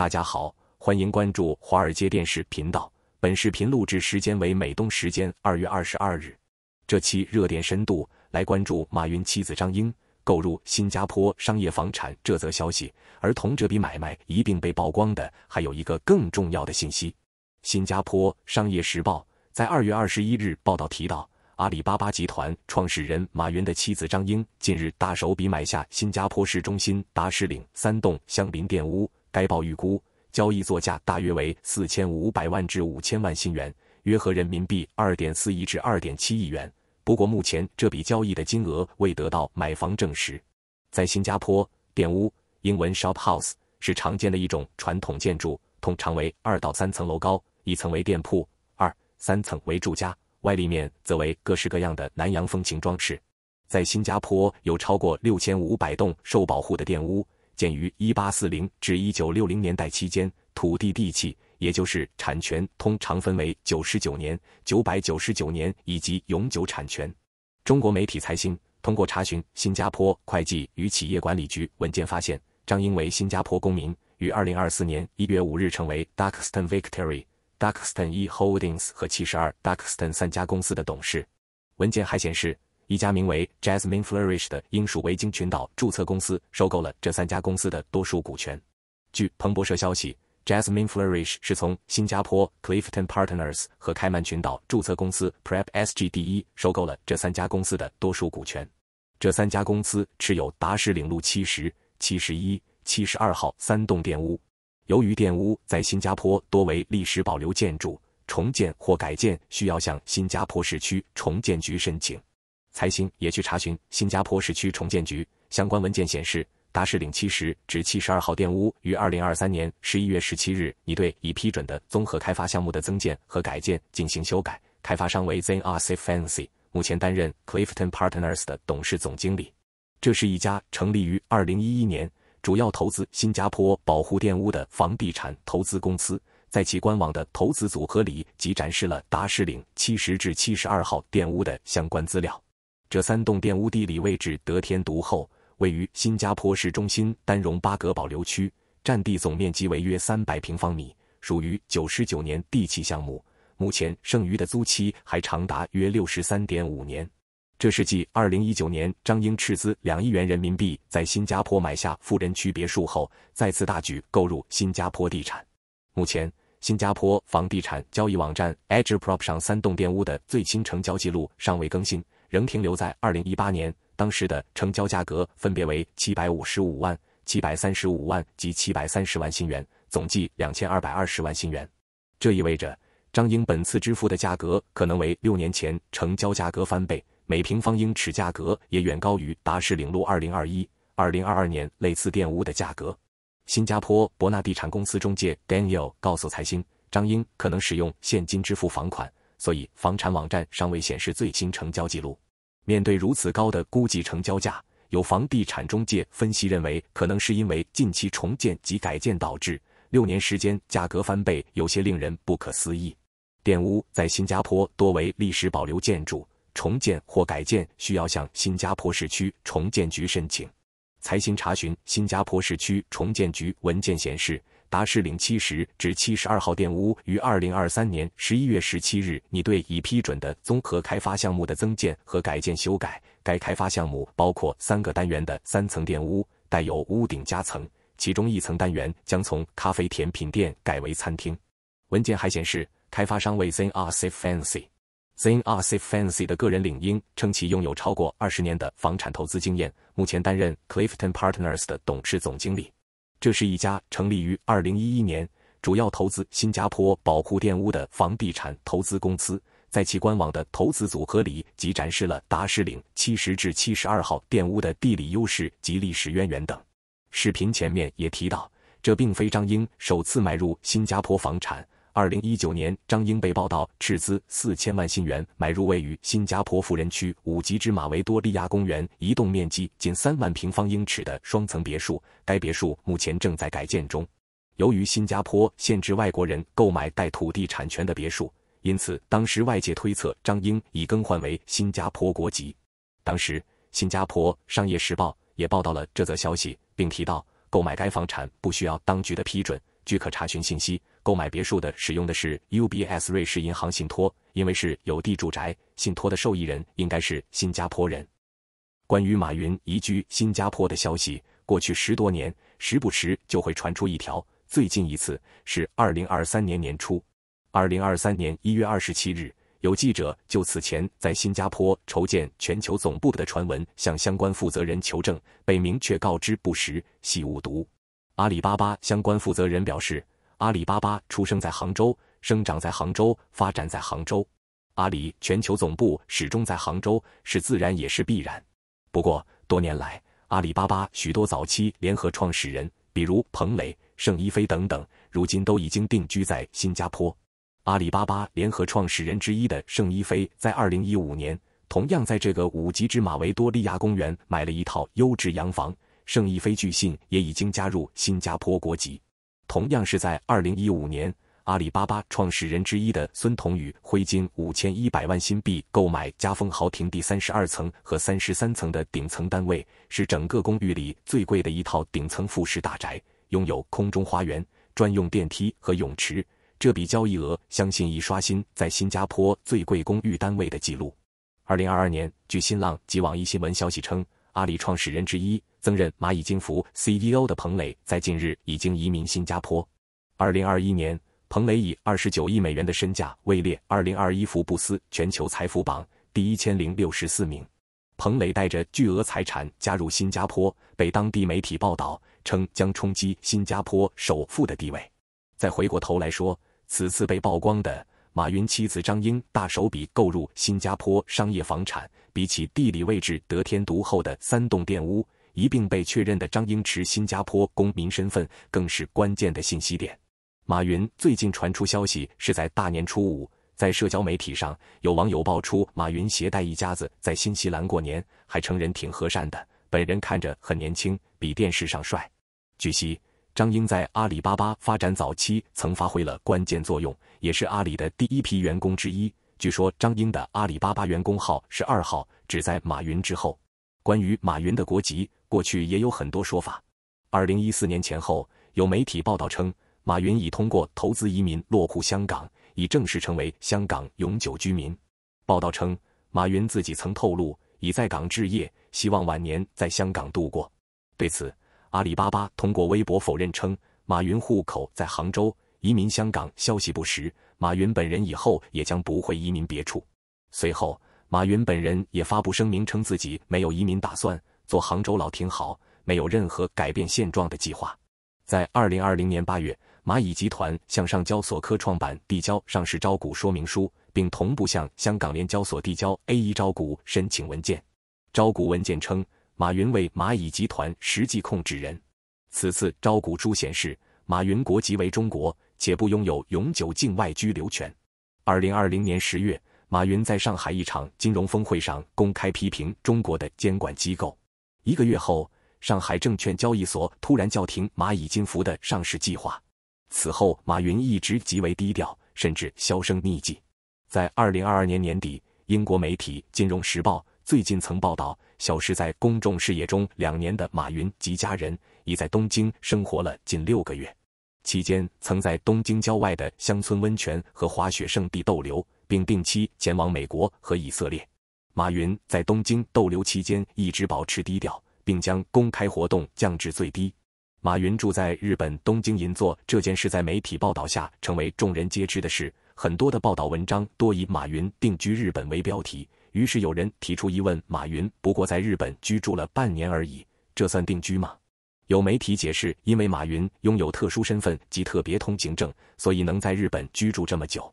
大家好，欢迎关注华尔街电视频道。本视频录制时间为美东时间二月二十二日。这期热点深度来关注马云妻子张英购入新加坡商业房产这则消息，而同这笔买卖一并被曝光的还有一个更重要的信息。新加坡商业时报在二月二十一日报道提到，阿里巴巴集团创始人马云的妻子张英近日大手笔买下新加坡市中心达士岭三栋相邻店屋。该报预估交易作价大约为四千五百万至五千万新元，约合人民币二点四亿至二点七亿元。不过，目前这笔交易的金额未得到买方证实。在新加坡，店屋英文 shop house 是常见的一种传统建筑，通常为二到三层楼高，一层为店铺，二三层为住家，外立面则为各式各样的南洋风情装饰。在新加坡，有超过六千五百栋受保护的店屋。建于一八四零至一九六零年代期间，土地地契也就是产权通常分为九十九年、九百九十九年以及永久产权。中国媒体财新通过查询新加坡会计与企业管理局文件发现，张英为新加坡公民，于二零二四年一月五日成为 Duxton Victory、Duxton E Holdings 和七十二 Duxton 三家公司的董事。文件还显示。一家名为 Jasmine Flourish 的英属维京群岛注册公司收购了这三家公司的多数股权。据彭博社消息，Jasmine Flourish 是从新加坡 Clifton Partners 和开曼群岛注册公司 Prep SGDE 收购了这三家公司的多数股权。这三家公司持有达士岭路七十七十一、七十二号三栋店屋。由于店屋在新加坡多为历史保留建筑，重建或改建需要向新加坡市区重建局申请。财新也去查询新加坡市区重建局相关文件，显示达士岭七十至七十二号店屋于二零二三年十一月十七日已对已批准的综合开发项目的增建和改建进行修改，开发商为 Zen RC Fancy，目前担任 Clifton Partners 的董事总经理。这是一家成立于二零一一年，主要投资新加坡保护店屋的房地产投资公司，在其官网的投资组合里即展示了达士岭七十至七十二号店屋的相关资料。这三栋店屋地理位置得天独厚，位于新加坡市中心丹绒巴格保留区，占地总面积为约三百平方米，属于九十九年地契项目。目前剩余的租期还长达约六十三点五年。这是继二零一九年张英斥资两亿元人民币在新加坡买下富人区别墅后，再次大举购入新加坡地产。目前，新加坡房地产交易网站 Edge Prop 上三栋店屋的最新成交记录尚未更新。仍停留在二零一八年，当时的成交价格分别为七百五十五万、七百三十五万及七百三十万新元，总计两千二百二十万新元。这意味着张英本次支付的价格可能为六年前成交价格翻倍，每平方英尺价格也远高于达士岭路二零二一、二零二二年类似店屋的价格。新加坡博纳地产公司中介 Daniel 告诉财新，张英可能使用现金支付房款。所以，房产网站尚未显示最新成交记录。面对如此高的估计成交价，有房地产中介分析认为，可能是因为近期重建及改建导致六年时间价格翻倍，有些令人不可思议。店屋在新加坡多为历史保留建筑，重建或改建需要向新加坡市区重建局申请。财新查询新加坡市区重建局文件显示。达士岭七十至七十二号店屋于二零二三年十一月十七日拟对已批准的综合开发项目的增建和改建修改。该开发项目包括三个单元的三层店屋，带有屋顶夹层，其中一层单元将从咖啡甜品店改为餐厅。文件还显示，开发商为 ZNRC Fancy。ZNRC Fancy 的个人领英称其拥有超过二十年的房产投资经验，目前担任 Clifton Partners 的董事总经理。这是一家成立于二零一一年，主要投资新加坡保护电屋的房地产投资公司，在其官网的投资组合里，即展示了达士岭七十至七十二号电屋的地理优势及历史渊源等。视频前面也提到，这并非张英首次买入新加坡房产。二零一九年，张英被报道斥资四千万新元买入位于新加坡富人区五级之马维多利亚公园一栋面积近三万平方英尺的双层别墅，该别墅目前正在改建中。由于新加坡限制外国人购买带土地产权的别墅，因此当时外界推测张英已更换为新加坡国籍。当时，新加坡商业时报也报道了这则消息，并提到购买该房产不需要当局的批准。据可查询信息，购买别墅的使用的是 UBS 瑞士银行信托，因为是有地住宅，信托的受益人应该是新加坡人。关于马云移居新加坡的消息，过去十多年时不时就会传出一条，最近一次是二零二三年年初，二零二三年一月二十七日。有记者就此前在新加坡筹建全球总部的传闻向相关负责人求证，被明确告知不实，系误读。阿里巴巴相关负责人表示，阿里巴巴出生在杭州，生长在杭州，发展在杭州，阿里全球总部始终在杭州，是自然也是必然。不过多年来，阿里巴巴许多早期联合创始人，比如彭磊、盛一飞等等，如今都已经定居在新加坡。阿里巴巴联合创始人之一的盛一飞，在二零一五年同样在这个五级之马维多利亚公园买了一套优质洋房。盛一飞据信也已经加入新加坡国籍。同样是在二零一五年，阿里巴巴创始人之一的孙彤宇挥金五千一百万新币购买嘉丰豪庭第三十二层和三十三层的顶层单位，是整个公寓里最贵的一套顶层复式大宅，拥有空中花园、专用电梯和泳池。这笔交易额相信已刷新在新加坡最贵公寓单位的记录。二零二二年，据新浪及网易新闻消息称，阿里创始人之一、曾任蚂蚁金服 CEO 的彭磊在近日已经移民新加坡。二零二一年，彭磊以二十九亿美元的身价位列二零二一福布斯全球财富榜第一千零六十四名。彭磊带着巨额财产加入新加坡，被当地媒体报道称将冲击新加坡首富的地位。再回过头来说。此次被曝光的马云妻子张英大手笔购入新加坡商业房产，比起地理位置得天独厚的三栋电屋，一并被确认的张英持新加坡公民身份，更是关键的信息点。马云最近传出消息是在大年初五，在社交媒体上有网友爆出马云携带一家子在新西兰过年，还称人挺和善的，本人看着很年轻，比电视上帅。据悉。张英在阿里巴巴发展早期曾发挥了关键作用，也是阿里的第一批员工之一。据说张英的阿里巴巴员工号是二号，只在马云之后。关于马云的国籍，过去也有很多说法。二零一四年前后，有媒体报道称，马云已通过投资移民落户香港，已正式成为香港永久居民。报道称，马云自己曾透露已在港置业，希望晚年在香港度过。对此，阿里巴巴通过微博否认称，马云户口在杭州，移民香港消息不实。马云本人以后也将不会移民别处。随后，马云本人也发布声明称自己没有移民打算，做杭州老挺好，没有任何改变现状的计划。在二零二零年八月，蚂蚁集团向上交所科创板递交上市招股说明书，并同步向香港联交所递交 A 一招股申请文件。招股文件称。马云为蚂蚁集团实际控制人。此次招股书显示，马云国籍为中国，且不拥有永久境外居留权。二零二零年十月，马云在上海一场金融峰会上公开批评中国的监管机构。一个月后，上海证券交易所突然叫停蚂蚁金服的上市计划。此后，马云一直极为低调，甚至销声匿迹。在二零二二年年底，英国媒体《金融时报》最近曾报道。消失在公众视野中两年的马云及家人，已在东京生活了近六个月。期间，曾在东京郊外的乡村温泉和滑雪胜地逗留，并定期前往美国和以色列。马云在东京逗留期间一直保持低调，并将公开活动降至最低。马云住在日本东京银座这件事，在媒体报道下成为众人皆知的事。很多的报道文章多以“马云定居日本”为标题。于是有人提出疑问：马云不过在日本居住了半年而已，这算定居吗？有媒体解释，因为马云拥有特殊身份及特别通行证，所以能在日本居住这么久。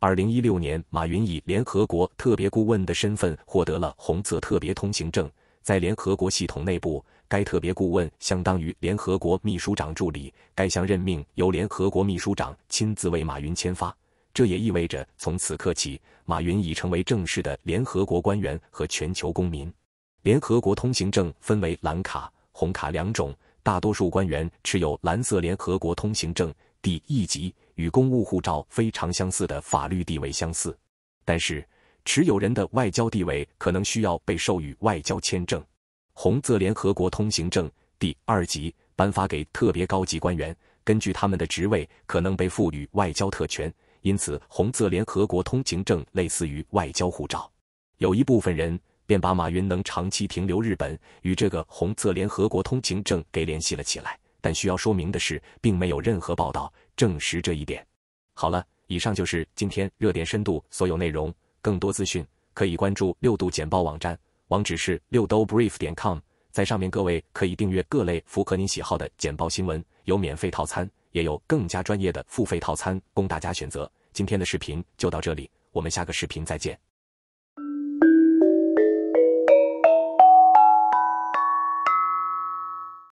二零一六年，马云以联合国特别顾问的身份获得了红色特别通行证，在联合国系统内部，该特别顾问相当于联合国秘书长助理，该项任命由联合国秘书长亲自为马云签发。这也意味着，从此刻起，马云已成为正式的联合国官员和全球公民。联合国通行证分为蓝卡、红卡两种，大多数官员持有蓝色联合国通行证，第一级，与公务护照非常相似的法律地位相似。但是，持有人的外交地位可能需要被授予外交签证。红色联合国通行证第二级颁发给特别高级官员。根据他们的职位，可能被赋予外交特权，因此红色联合国通行证类似于外交护照。有一部分人便把马云能长期停留日本与这个红色联合国通行证给联系了起来。但需要说明的是，并没有任何报道证实这一点。好了，以上就是今天热点深度所有内容。更多资讯可以关注六度简报网站，网址是六都 brief 点 com，在上面各位可以订阅各类符合您喜好的简报新闻，有免费套餐，也有更加专业的付费套餐供大家选择。今天的视频就到这里，我们下个视频再见。